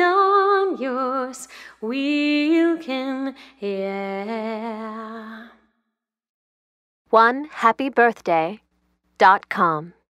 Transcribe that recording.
am yours, we can, yeah. One happy birthday dot com.